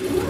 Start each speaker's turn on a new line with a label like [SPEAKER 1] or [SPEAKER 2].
[SPEAKER 1] you.